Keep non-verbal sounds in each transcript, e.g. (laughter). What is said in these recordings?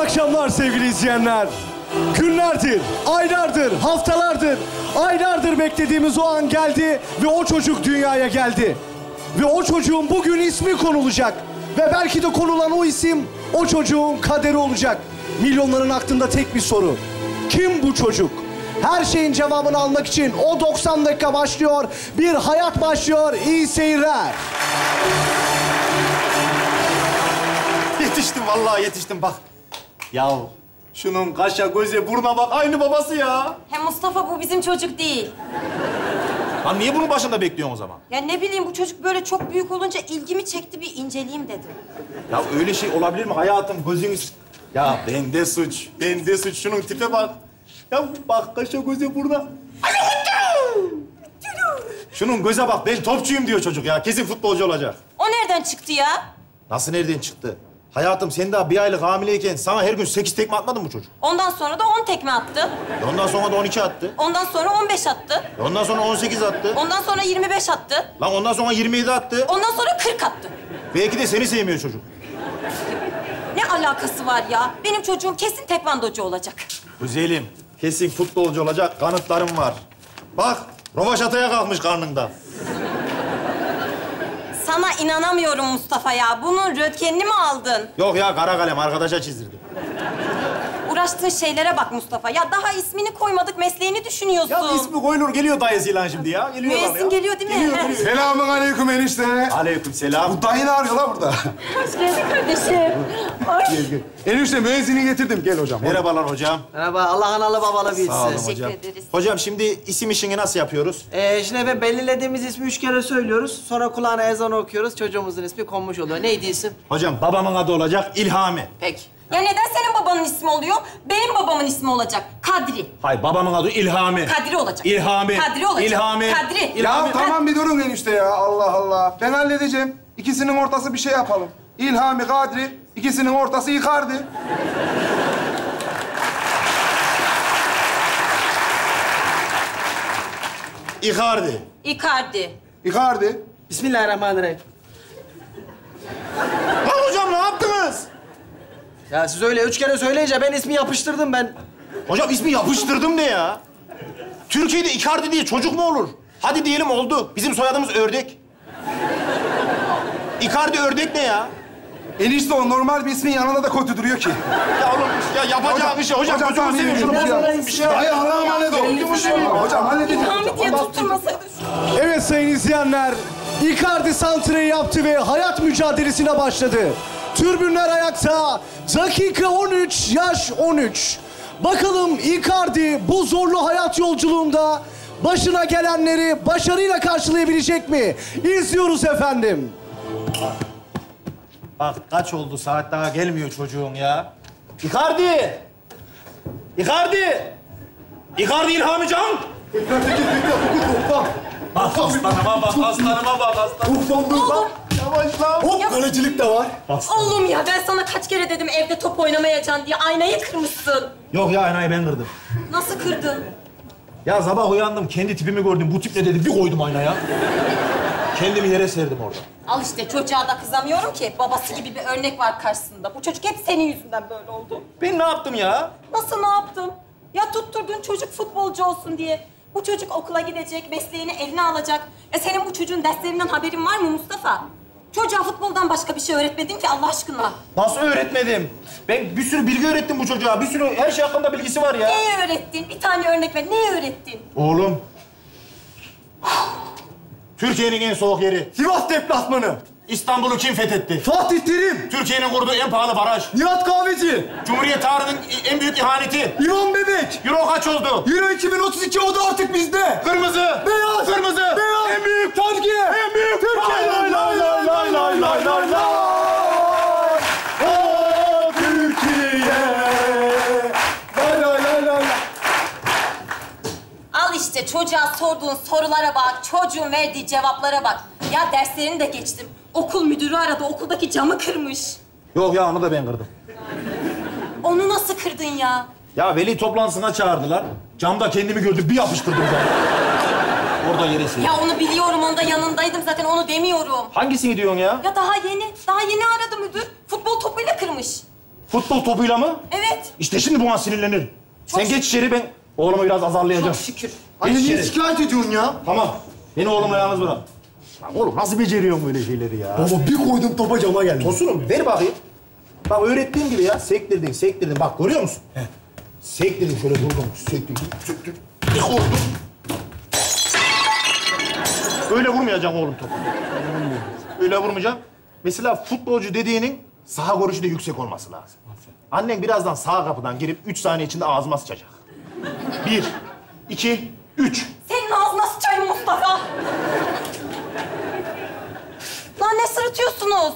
akşamlar sevgili izleyenler. Günlerdir, aylardır, haftalardır, aylardır beklediğimiz o an geldi ve o çocuk dünyaya geldi. Ve o çocuğun bugün ismi konulacak. Ve belki de konulan o isim o çocuğun kaderi olacak. Milyonların aklında tek bir soru. Kim bu çocuk? Her şeyin cevabını almak için o 90 dakika başlıyor. Bir hayat başlıyor. İyi seyirler. Yetiştim vallahi yetiştim bak. Ya şunun kaşa göze buruna bak aynı babası ya. Hem Mustafa bu bizim çocuk değil. Lan niye bunun başında bekliyorsun o zaman? Ya ne bileyim bu çocuk böyle çok büyük olunca ilgimi çekti bir inceleyeyim dedim. Ya öyle şey olabilir mi hayatım gözünüz? Ya bende suç, bende suç. Şunun tipe bak. Ya bak kaşa göze buruna. Şunun göze bak ben topçuyum diyor çocuk ya. Kesin futbolcu olacak. O nereden çıktı ya? Nasıl nereden çıktı? Hayatım sen daha bir aylık hamileyken sana her gün sekiz tekme atmadın mı çocuk? Ondan sonra da 10 tekme attı. E ondan sonra da 12 attı. Ondan sonra 15 attı. E ondan sonra 18 attı. Ondan sonra 25 attı. Lan ondan sonra 27 attı. Ondan sonra 40 attı. Belki de seni sevmiyor çocuk. Ne alakası var ya? Benim çocuğum kesin tekvandocu olacak. Güzelim. Kesin futbolcu olacak kanıtlarım var. Bak, rovaşataya kalkmış karnında. Sana inanamıyorum Mustafa ya. Bunun röntgenini mi aldın? Yok ya, kara kalem arkadaşa çizdirdim. Uğraştığın şeylere bak Mustafa. Ya daha ismini koymadık, mesleğini düşünüyorsun. Ya ismi koyulur, geliyor dayısıyla şimdi ya. Geliyor bana ya. Müezzin geliyor değil mi? Geliyor, geliyor. Selamun aleyküm enişte. Aleyküm selam. Bu dayı ne arıyor la burada? Hoş geldin kardeşim. Ay. enişte müezzini getirdim. Gel hocam. Merhabalar hocam. Merhaba, Allah analı babalı bilsin. Sağ olun Teşekkür hocam. ederiz. Hocam şimdi isim işini nasıl yapıyoruz? Ee, şimdi efendim belirlediğimiz ismi üç kere söylüyoruz. Sonra kulağına ezan okuyoruz. Çocuğumuzun ismi konmuş oluyor. Neydi isim? Hocam babamın adı olacak İlhami. Peki. Ya neden senin babanın ismi oluyor? Benim babamın ismi olacak. Kadri. Hayır, babamın adı İlhami. Kadri olacak. İlhami. Kadri olacak. İlhami. Kadri. Ya İlhami. tamam bir durun enişte ya. Allah Allah. Ben halledeceğim. İkisinin ortası bir şey yapalım. İlhami Kadri, ikisinin ortası Icardi. Icardi. Icardi. Icardi. Bismillahirrahmanirrahim. Lan hocam ne yaptınız? Ya siz öyle üç kere söyleyince ben ismi yapıştırdım ben. Hocam ismi yapıştırdım ne ya? Türkiye'de Icardi diye çocuk mu olur? Hadi diyelim oldu. Bizim soyadımız Ördek. Icardi Ördek ne ya? Enişte o normal bir ismin yanında da kötü duruyor ki. Ya oğlum ya yapacağım bir şey. Hocam, hocam, gözümü seveyim şunu. bozun. yürü. Bir şey Dayı Allah'a emanet ol. Hocam halledeceğim. Hamit diye tutturmasaydı. Evet sayın izleyenler, Icardi santreyi yaptı ve hayat mücadelesine başladı. Türbünler ayakta, dakika 13, yaş 13. Bakalım Icardi bu zorlu hayat yolculuğunda başına gelenleri başarıyla karşılayabilecek mi? İzliyoruz efendim. Bak kaç oldu saat daha gelmiyor çocuğun ya. Icardi! Icardi! Icardi İlhami Can! Bak aslanıma bak, aslanıma bak, aslanıma. Yavaş lan. Hop, kalecilik de var. Oğlum ya ben sana kaç kere dedim evde top oynamayacaksın diye aynayı kırmışsın. Yok ya aynayı ben kırdım. Nasıl kırdın? Ya sabah uyandım, kendi tipimi gördüm. Bu tip ne dedim, bir koydum aynaya. Kendimi yere serdim orada. Al işte çocuğa da kızamıyorum ki. Babası gibi bir örnek var karşısında. Bu çocuk hep senin yüzünden böyle oldu. Ben ne yaptım ya? Nasıl ne yaptın? Ya tutturdun çocuk futbolcu olsun diye. Bu çocuk okula gidecek, mesleğini eline alacak. Ya senin bu çocuğun derslerinden haberin var mı Mustafa? Çocuğa futboldan başka bir şey öğretmedin ki Allah aşkına. Nasıl öğretmedim? Ben bir sürü bilgi öğrettim bu çocuğa. Bir sürü her şey hakkında bilgisi var ya. Neyi öğrettin? Bir tane örnek ver. Neyi öğrettin? Oğlum. Türkiye'nin en soğuk yeri. Sivas deplasmanı. İstanbul'u kim fethetti? Fatih Terim. Türkiye'nin kurduğu en pahalı baraj. Nihat Kahveci. Cumhuriyet tarihinin en büyük ihaneti. İvan Bebek. Euro kaç oldu? Euro 2032 o da artık bizde. Kırmızı. Beyaz. Kırmızı. Beyaz. En büyük. Türkiye. En büyük. Türkiye. Lay lay lay lay lay lay lay lay. İşte çocuğa sorduğun sorulara bak, çocuğun verdiği cevaplara bak. Ya derslerini de geçtim. Okul müdürü aradı, okuldaki camı kırmış. Yok ya onu da ben kırdım. Onu nasıl kırdın ya? Ya veli toplantısına çağırdılar. Camda kendimi gördüm bir yapıştırdım ben. Orada yere sildim. Ya onu biliyorum, onda yanındaydım zaten, onu demiyorum. Hangisini diyorsun ya? Ya daha yeni, daha yeni aradı müdür. Futbol topuyla kırmış. Futbol topuyla mı? Evet. İşte şimdi buna sinirlenir. Sen geç içeri ben oğlumu biraz azarlayacağım. Çok şükür. Anne Geç niye şikayet ediyorsun ya? Tamam. Beni oğlumla yalnız bırak. Lan oğlum nasıl beceriyorsun böyle şeyleri ya? Baba bir koydum topa cama geldi. Tosunum ver bakayım. Bak öğrettiğim gibi ya. Sektirdin, sektirdin. Bak görüyor musun? Sektirdin şöyle vurdum. Sektirdin, sektirdin. Bir vurdum. Öyle vurmayacaksın oğlum topu. Öyle vurmayacaksın. Mesela futbolcu dediğinin saha görüşü de yüksek olması lazım. Annen birazdan sağ kapıdan girip üç saniye içinde ağzıma sıçacak. Bir, iki, üç. Senin ağzına sıçayım Mustafa. Lan ne sırıtıyorsunuz?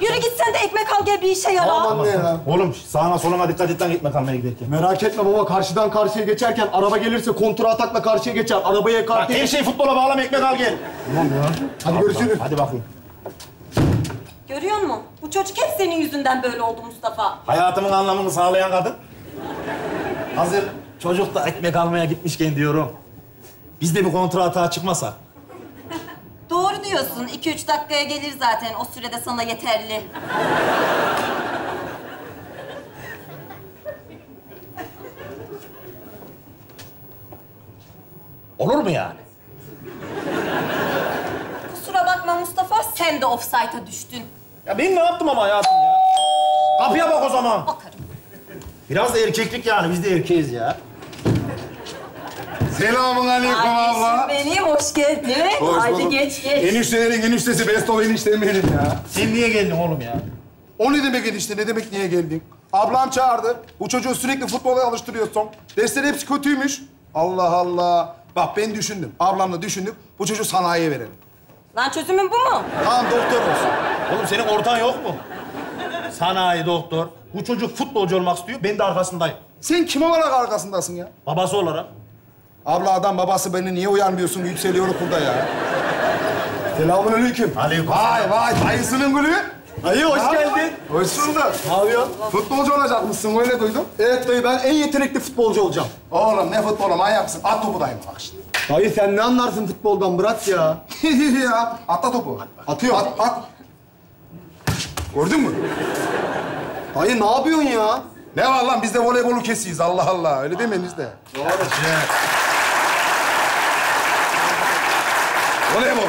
Yürü git sen de ekmek al gel bir işe yara. Aman ne ya? Oğlum sağına soluna dikkat et lan gitme kalmaya giderken. Merak etme baba karşıdan karşıya geçerken araba gelirse kontra atakla karşıya geçer. Arabayı Bak her şey futbola bağlama ekmek al gel. Hadi görüşürüz. Hadi bakayım. Görüyor musun? Bu çocuk hep senin yüzünden böyle oldu Mustafa. Hayatımın anlamını sağlayan kadın. Hazır çocuk da ekmek almaya gitmişken diyorum. Biz de bir kontra hata çıkmasa. Doğru diyorsun. İki üç dakikaya gelir zaten. O sürede sana yeterli. Olur mu yani? Kusura bakma Mustafa, sen de offside'a düştün. Ya ben ne yaptım ama hayatım ya? Kapıya bak o zaman. Bakarım. Biraz da erkeklik yani. Biz de erkeğiz ya. Selamun aleyküm abla. benim, hoş geldin. Hoş Haydi bulduk. geç geç. Eniştelerin eniştesi best of eniştem benim ya. Sen niye geldin oğlum ya? O ne demek enişte? Ne demek niye geldin? Ablam çağırdı. Bu çocuğu sürekli futbola alıştırıyorsun. Dersleri hepsi kötüymüş. Allah Allah. Bak ben düşündüm. Ablamla düşündük. Bu çocuğu sanayiye verelim. Lan çözümün bu mu? Tamam doktor olsun. Oğlum senin ortağın yok mu? Sanayi, doktor. Bu çocuk futbolcu olmak istiyor. Ben de arkasındayım. Sen kim olarak arkasındasın ya? Babası olarak. Abla adam babası beni niye uyarmıyorsun? Yükseliyor okulda ya. Selamun aleyküm. Aleyküm. Vay vay dayısının gülü. Dayı hoş Ne geldin. Hoş bulduk. Ne yapıyorsun? Futbolcu olacakmışsın öyle duydum. Evet dayı ben en yetenekli futbolcu olacağım. Oğlum ne futbolu manyaksın. At topu dayım bak işte. Dayı sen ne anlarsın futboldan bırak ya. (laughs) ya atla topu. Atıyorum. At at. Gördün mü? Dayı ne yapıyorsun ya? Ne var lan biz de voleybolu kesiyiz Allah Allah. Öyle demeyiz de. Doğru. Voleybol.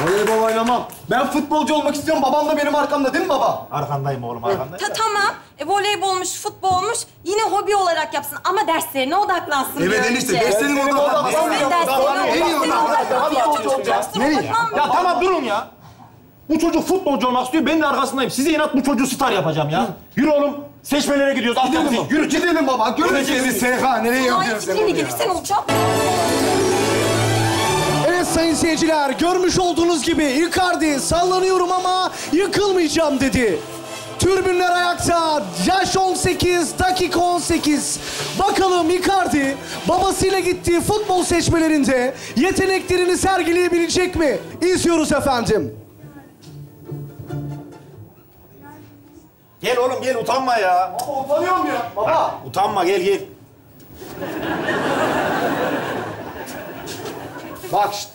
Voleybol oynamam. Ben futbolcu olmak istiyorum. Babam da benim arkamda değil mi baba? Arkandayım oğlum, arkandayım. Ta tamam. E, voleybolmuş, futbolmuş. Yine hobi olarak yapsın ama derslerine odaklansın. Evet enişte önce. derslerin Derslerin odaklan. odaklan. Evet, derslerine en iyi odaklan. odaklan. Odaklan. Hadi, Çocuk dersine Nereye? Ya tamam durun ya. Bu çocuk futbolcu olmak istiyor. Ben de arkasındayım. Size inat bu çocuğu star yapacağım ya. Yürü oğlum. Seçmelere gidiyoruz. Gidelim Yürü. Gidelim baba. Göreceğiz. SH nereye Ay, yapıyorsun sen fikrini onu ya? gelirsen olacak. Evet sayın seyirciler, görmüş olduğunuz gibi Icardi sallanıyorum ama yıkılmayacağım dedi. Türbünler ayakta, yaş 18, dakika 18. Bakalım Icardi babasıyla gittiği futbol seçmelerinde yeteneklerini sergileyebilecek mi? İzliyoruz efendim. Gel oğlum gel utanma ya. Baba utanıyorum ya. Baba. Utanma gel gel. Bak işte.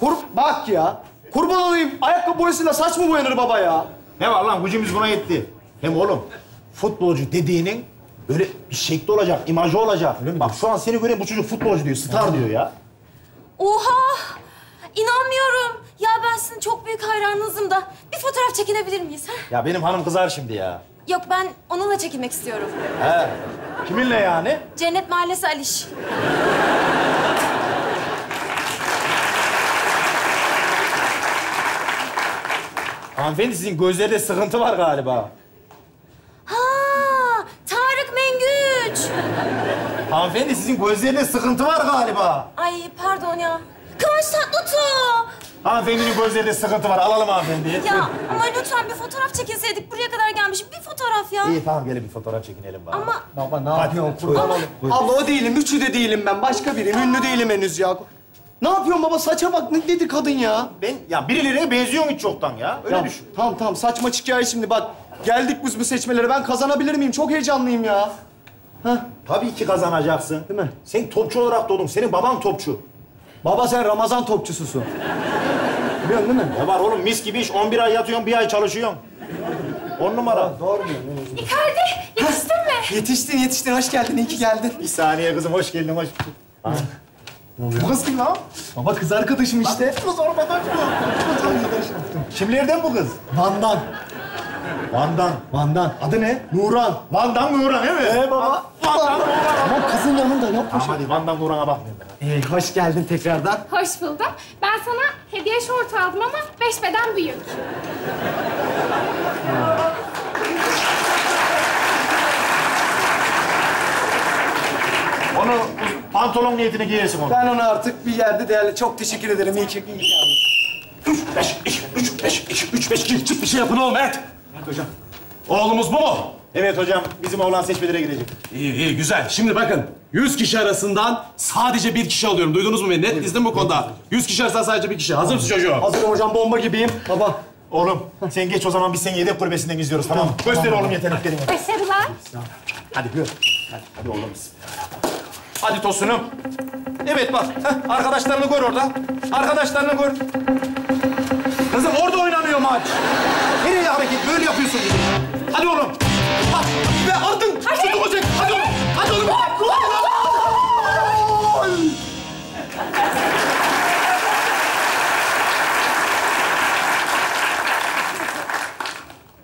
Kur bak ya. Kurban olayım. Ayakkabı boyasıyla saç mı boyanır baba ya? Ne var lan gücümüz buna yetti. Hem oğlum futbolcu dediğinin böyle bir şekli olacak, imajı olacak. Bak şu an seni gören bu çocuk futbolcu diyor, star diyor ya. Oha! İnanmıyorum. Ya ben sizin çok büyük hayranınızım da. Bir fotoğraf çekinebilir miyiz? Ha? Ya benim hanım kızar şimdi ya. Yok ben onunla çekilmek istiyorum. He. Kiminle yani? Cennet Mahallesi Aliş. Hanımefendi sizin gözlerde sıkıntı var galiba. Ha! Tarık Mengüç. Hanımefendi sizin gözlerinde sıkıntı var galiba. Ay pardon ya. Kıvanç Tatlıtuğ. Hanımefendinin gözlerinde sıkıntı var. Alalım hanımefendiyi. Ya ama lütfen bir fotoğraf çekilseydik. Buraya kadar gelmişim. Bir fotoğraf ya. İyi tamam gelin bir fotoğraf çekinelim bari. Ama Baba ne Hadi. yapıyorsun? Kurban olayım. Abla o değilim, üçü de değilim ben. Başka biriyim, ünlü değilim henüz ya. Ne yapıyorsun baba? Saça bak ne dedi kadın ya? Ben ya birilerine benziyorsun hiç çoktan ya. Öyle Ya, düşün. Tamam tamam saçma hikaye şimdi bak. Geldik biz bu seçmelere. Ben kazanabilir miyim? Çok heyecanlıyım ya. Tabii ki kazanacaksın. Değil mi? Sen topçu olarak doğdun. Senin baban topçu. Baba sen Ramazan topçususun. Biliyorsun değil mi? Ne var oğlum mis gibi iş. 11 ay yatıyorsun, bir ay çalışıyorsun. On numara. Icardi yetiştin mi? Yetiştin yetiştin. Hoş geldin. İyi ki geldin. Bir saniye kızım, hoş geldin, hoş Bu kız kim lan? Baba kız arkadaşım işte. Kız sormadan Kız arkadaşım. Kimlerden bu kız? Van'dan. Van'dan. Van'dan. Adı ne? Nuran. Van'dan Nuran değil mi? Ee baba. Van'dan Nuran. Ama kızın yanında yapma. Tamam hadi Van'dan Nuran'a bakmıyorum ben. Ee, hoş geldin tekrardan. Hoş buldum. Ben sana hediye şort aldım ama beş beden büyük. Onu pantolon niyetine giyersin onu. Ben onu artık bir yerde değerli. Çok teşekkür ederim. İyi ki iyi ki aldın. Beş, iki, üç, beş, iki, üç, beş, iki, çık bir şey yapın oğlum evet. Evet hocam. Oğlumuz bu mu? Evet hocam, bizim oğlan seçmelere girecek. İyi, iyi, güzel. Şimdi bakın, 100 kişi arasından sadece bir kişi alıyorum. Duydunuz mu beni? Net izledim bu konuda. 100 kişi arasından sadece bir kişi. Hazır mısın çocuğum? Hazırım hocam. Bomba gibiyim. Baba. Oğlum, sen geç o zaman biz seni yedek kulübesinden izliyoruz tamam mı? Göster oğlum yeteneklerini. Başarılar. Hadi gör. Hadi, hadi oğlum biz. Hadi Tosun'um. Evet bak, heh, arkadaşlarını gör orada. Arkadaşlarını gör. Kızım orada oynanıyor maç. Nereye hareket? Böyle yapıyorsun. Hadi oğlum. Bak, ve aldın. Şutu olacak. Hadi oğlum. Hadi oğlum.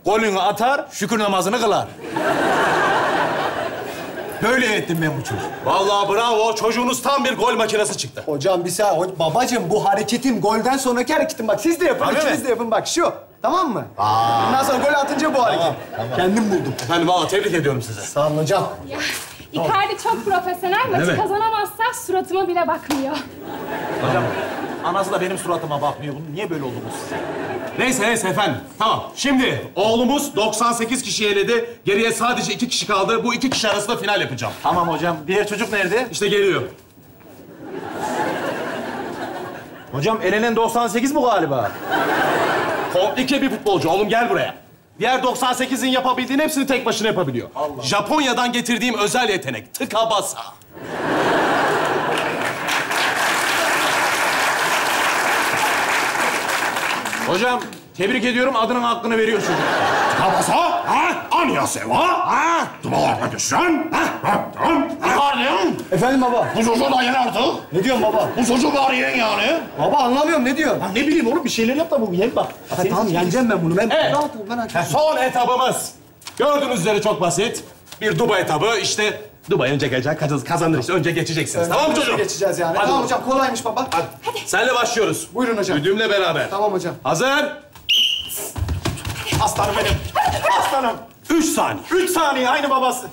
Golünü atar, şükür namazını kılar. Böyle ettim ben bu çocuğu. Vallahi bravo, çocuğunuz tam bir gol makinesi çıktı. Hocam bir saniye. Babacığım bu hareketim golden sonraki hareketim. Bak siz de yapın. İkiniz mi? de yapın. Bak şu. Tamam mı? Ondan sonra gol atınca bu hareket. Kendim buldum. Efendim vallahi tebrik ediyorum sizi. Sağ olun hocam. Ya, Icardi çok profesyonel. Maçı Evet. kazanamazsa suratıma bile bakmıyor. Hocam, anası da benim suratıma bakmıyor. Bunun niye böyle oldu bu size? Neyse neyse efendim. Tamam. Şimdi oğlumuz 98 kişi eledi. Geriye sadece iki kişi kaldı. Bu iki kişi arasında final yapacağım. Tamam hocam. Diğer çocuk nerede? İşte geliyor. Hocam elenen 98 bu galiba. Komplike bir futbolcu. Oğlum gel buraya. Diğer 98'in yapabildiğini hepsini tek başına yapabiliyor. Japonya'dan getirdiğim özel yetenek. Tıka basa. Hocam, tebrik ediyorum. Adının hakkını veriyor çocuk. Tıka basa. Ha? Anya seva. Ha? Dumalarla düşen. Ha? Kardeşim, Efendim baba. bu çocuğu da yen artık. Ne diyorsun baba? Bu çocuğu bari yen yani. Baba anlamıyorum. Ne diyorsun? Ya ne bileyim oğlum, bir şeyler yap da bu yen bak. Ha, tamam yeneceğim ben bunu. Ben Evet. rahat ol. Ben açayım. Son etabımız. Gördüğünüz üzere çok basit. Bir Duba etabı. İşte Dubai önce gelecek, kazan- kazanır işte. Önce geçeceksiniz. tamam mı çocuğum? Geçeceğiz yani. Hadi tamam hocam kolaymış baba. Senle başlıyoruz. Buyurun hocam. Güdümle beraber. Tamam hocam. Hazır. Aslanım benim. Aslanım. Üç saniye. Üç saniye, aynı babası.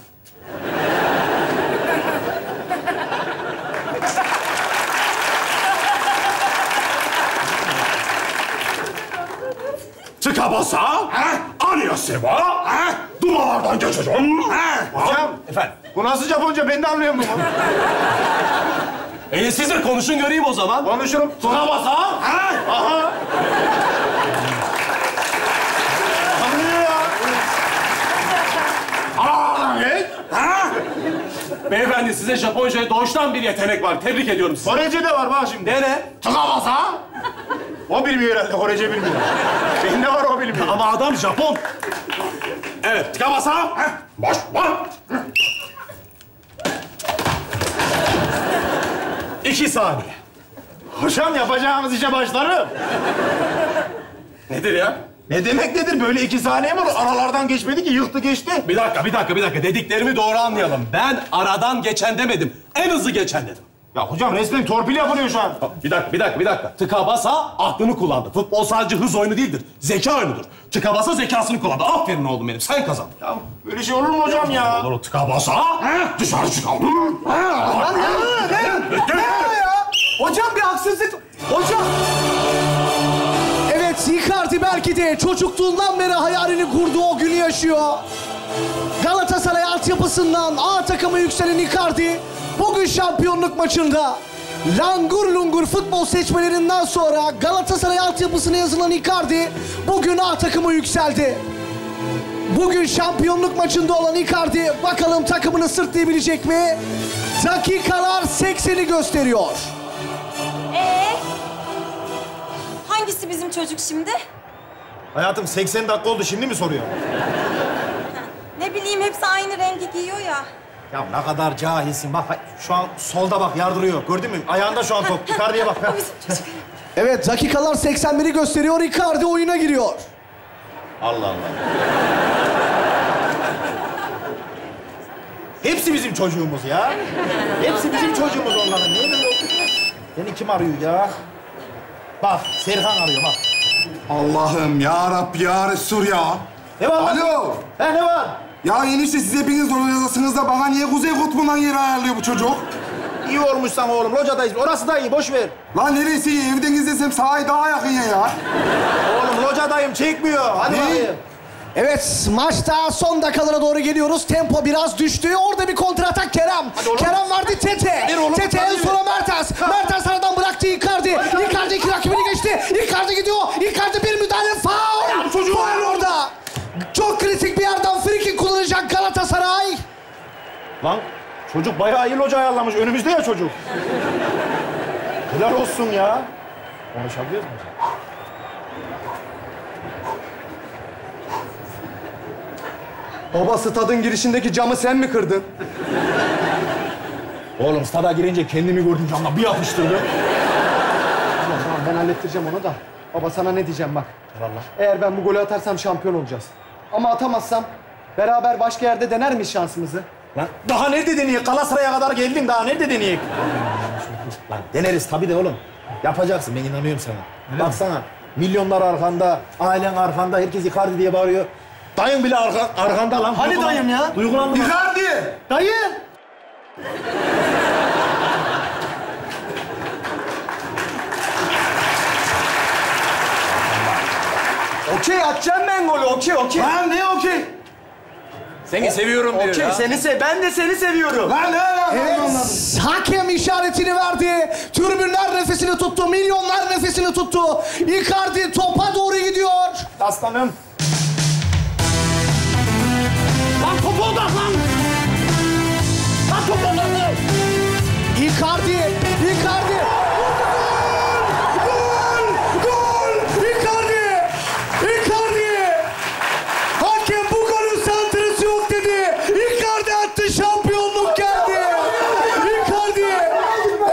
Tıka basa. Ha? Anya seva. Ha? Dumalardan geçeceğim. Ha? Hocam, Efendim. bu nasıl Japonca? Ben de bunu. (laughs) E siz de konuşun göreyim o zaman. Konuşurum. Tıka basa. Ha? Aha. Anlıyor ya. Aa, evet. Ha? Beyefendi size Japonca'ya doğuştan bir yetenek var. Tebrik ediyorum sizi. Korece de var bak şimdi. Nere? Tıka basa. O bilmiyor herhalde, Korece bilmiyor. Bende var, o bilmiyor. Ama adam Japon. Evet, tıka basa. Ha? Baş, baş. İki saniye. Hocam yapacağımız işe başlarım. Nedir ya? Ne demek nedir? Böyle iki saniye mi olur? Aralardan geçmedi ki, yıktı geçti. Bir dakika, bir dakika, bir dakika. Dediklerimi doğru anlayalım. Ben aradan geçen demedim. En hızlı geçen dedim. Ya hocam resmen torpil yapılıyor şu an. Bir dakika, bir dakika, bir dakika. Tıka basa aklını kullandı. Futbol sadece hız oyunu değildir. Zeka oyunudur. Tıka basa zekasını kullandı. Aferin oğlum benim. Sen kazandın. Ya böyle şey olur mu hocam ya? Olur tıka basa. Dışarı çıkalım. Lan ne? Ne? Ne ya? Hocam bir haksızlık. Hocam. Evet Icardi belki de çocukluğundan beri hayalini kurduğu o günü yaşıyor. Galatasaray altyapısından A takımı yükselen Icardi bugün şampiyonluk maçında langur lungur futbol seçmelerinden sonra Galatasaray altyapısına yazılan Icardi bugün A takımı yükseldi. Bugün şampiyonluk maçında olan Icardi bakalım takımını sırtlayabilecek mi? Dakikalar 80'i gösteriyor. Ee? Hangisi bizim çocuk şimdi? Hayatım 80 dakika oldu şimdi mi soruyor? Ne bileyim hepsi aynı rengi giyiyor ya. Ya ne kadar cahilsin. Bak şu an solda bak yardırıyor. Gördün mü? Ayağında şu an top. Icardi'ye bak. O (laughs) bizim çocuk. Evet dakikalar 81'i gösteriyor. Icardi oyuna giriyor. Allah Allah. Hepsi bizim çocuğumuz ya. Hepsi bizim çocuğumuz onların. Niye böyle oldu? Beni kim arıyor ya? Bak Serkan arıyor bak. Allah'ım ya Rabbi ya Resul ya. Ne var lan? Alo. He ne var? Ya enişte siz hepiniz Londra'dasınız da bana niye Kuzey Kutbu'ndan yer ayarlıyor bu çocuk? İyi olmuş sana oğlum. Locadayız. Orası da iyi. Boş ver. Lan neresi iyi? Evden izlesem sahaya daha yakın ya ya. Oğlum locadayım. Çekmiyor. Hadi Ne? bakayım. Evet maçta son dakikalara doğru geliyoruz. Tempo biraz düştü. Orada bir kontratak Kerem. oğlum. Kerem verdi Tete. Oğlum. Tete en Hadi. sonra Mertens. Mertens aradan bıraktı Icardi. Icardi iki rakibini geçti. Icardi gidiyor. Icardi bir müdahale. Faul. Lan çocuk bayağı iyi loca ayarlamış. Önümüzde ya çocuk. Helal olsun ya. Konuşabiliyoruz mu? Baba stadın girişindeki camı sen mi kırdın? Oğlum stada girince kendimi gördüm camla bir yapıştırdım. Tamam, tamam ben hallettireceğim onu da. Baba sana ne diyeceğim bak. Eğer ben bu golü atarsam şampiyon olacağız. Ama atamazsam beraber başka yerde dener miyiz şansımızı? Lan daha nerede deneyek? Galatasaray'a kadar geldin daha nerede deneyek? Lan deneriz tabii de oğlum. Yapacaksın ben inanıyorum sana. Baksana milyonlar arkanda, ailen arkanda, herkes Icardi diye bağırıyor. Dayın bile arka, arkanda lan. Hani Duygulan- dayım ya? Duygulandım. Icardi! Dayı! Okey atacağım ben golü. Okey okey. Lan ne okey? Seni seviyorum diyor Okey ya. seni se ben de seni seviyorum. Lan ne alakası Evet, hakem işaretini verdi. Tribünler nefesini tuttu, milyonlar nefesini tuttu. Icardi topa doğru gidiyor. Aslanım. Lan topu odak lan! Lan topu odak lan! Icardi, Icardi. Gol! Gol! Icardi! Icardi! Hakem bu golün santrası yok dedi. Icardi attı, şampiyonluk geldi. Icardi!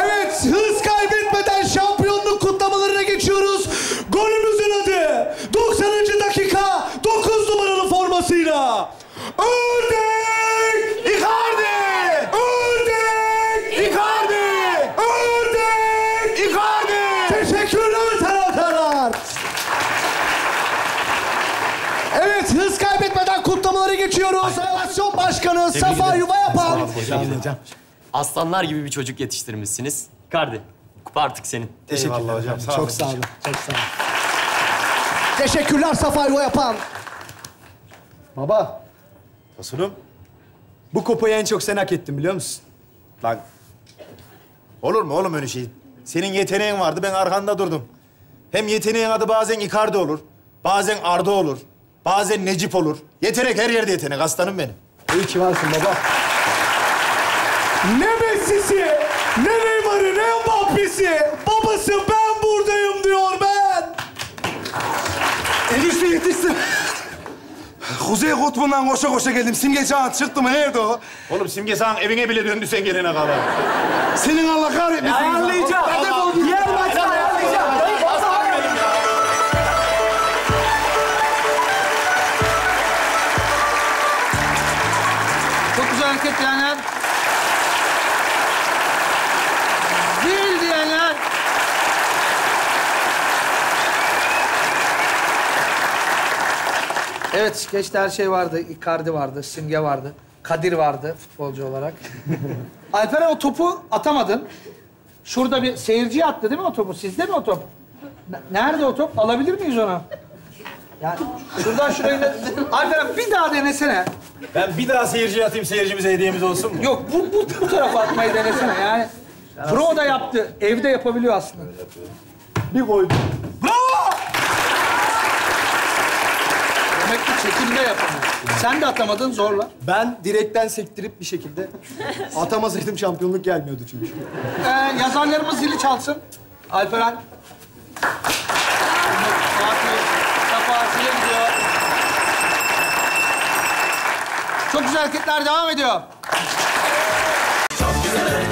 Evet, hız kaybetmeden şampiyonluk kutlamalarına geçiyoruz. Golümüzün adı 90. dakika 9 numaralı formasıyla. Ördek! Icardi! Ördek! Icardi! Ördek! Icardi! Teşekkürler taraftarlar. Evet, hız kaybetmeden kutlamaları geçiyoruz. Federasyon Başkanı Safa Yuva yapan. Aslanlar gibi bir çocuk yetiştirmişsiniz. Kardi, kupa artık senin. Eyvallah hocam. Sağ Çok sağ olun, çok sağ olun. Teşekkürler Safa Yuva yapan. Baba, Tosunum. bu kupayı en çok sen hak ettin biliyor musun? Lan. Olur mu oğlum öyle şey? Senin yeteneğin vardı, ben arkanda durdum. Hem yeteneğin adı bazen Icardi olur, bazen Arda olur, bazen Necip olur. Yetenek her yerde yetenek, aslanım benim. İyi ki varsın baba. Ne Messi'si, ne Neymar'ı, ne Mbappe'si. Babası ben buradayım diyor ben. Enişte yetiştim. Kuzey Kutbu'ndan koşa koşa geldim. Simge Çağan çıktı mı? Nerede o? Oğlum Simge sen evine bile döndü sen gelene kadar. Senin Allah kahretmesin. Ya defol git. Diğer Evet, skeçte her şey vardı. Icardi vardı, Simge vardı. Kadir vardı futbolcu olarak. (laughs) Alperen o topu atamadın. Şurada bir seyirci attı değil mi o topu? Sizde mi o top? N- Nerede o top? Alabilir miyiz onu? Yani şuradan şuraya... da- (laughs) Alperen bir daha denesene. Ben bir daha seyirciye atayım, seyircimize hediyemiz olsun mu? Yok bu, bu, bu tarafa atmayı denesene yani. Pro da yaptı. Evde yapabiliyor aslında. Bir koydum. Sekimde yapamaz. Sen de atamadın zorla. Ben direkten sektirip bir şekilde atamasaydım şampiyonluk gelmiyordu çünkü. Ee, yazarlarımız zili çalsın. Alperen. Çok güzel hareketler devam ediyor. Çok güzel.